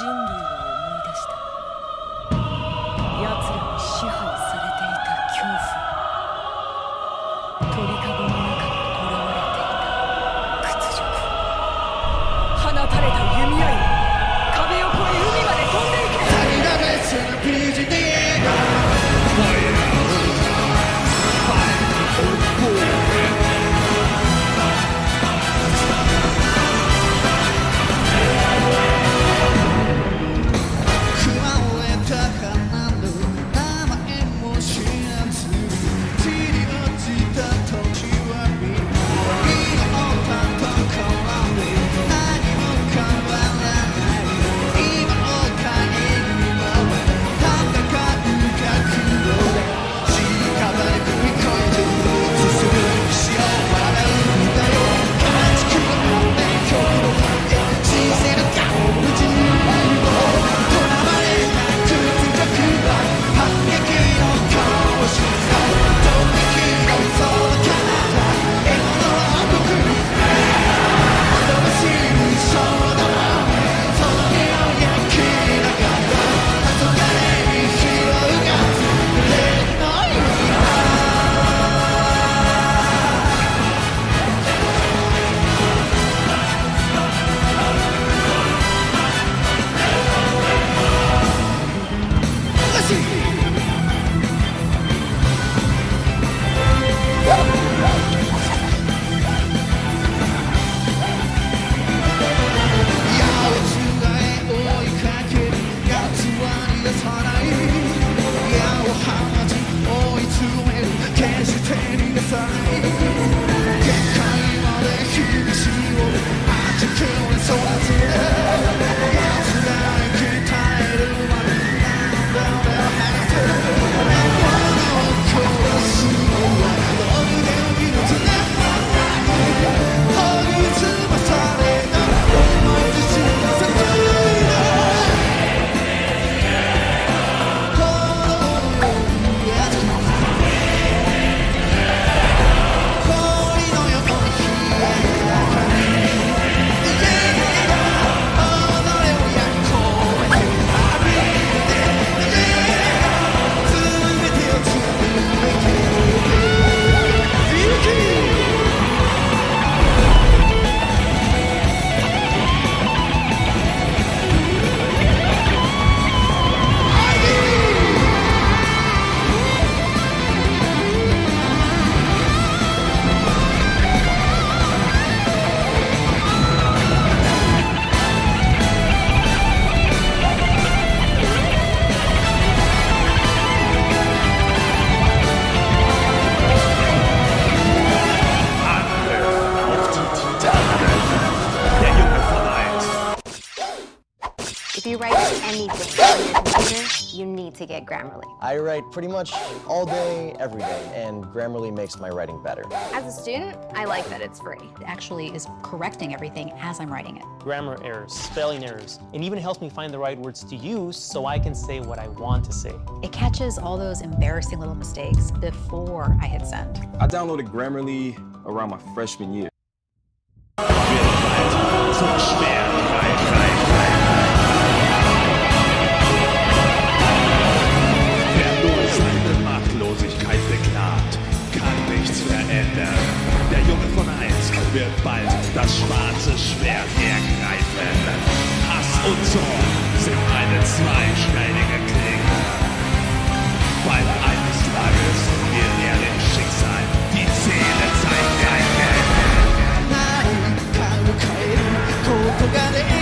人類 If computer, you to get Grammarly. I write pretty much all day, every day, and Grammarly makes my writing better. As a student, I like that it's free. It actually is correcting everything as I'm writing it. grammar errors, spelling errors, and even helps me find the right words to use so I can say what I want to say. It catches all those embarrassing little mistakes before I hit send. I downloaded Grammarly around my freshman year. Tore sind eine zweischneidige Klinge. Weil eines Tages wird er dem Schicksal die Zähne zeigen. Nein, kann kein 心がね